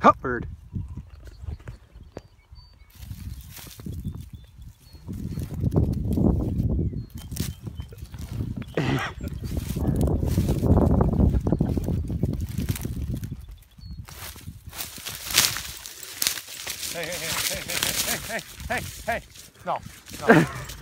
cutbird. Hey, hey, hey, hey, hey, hey, hey, hey, hey. No, no.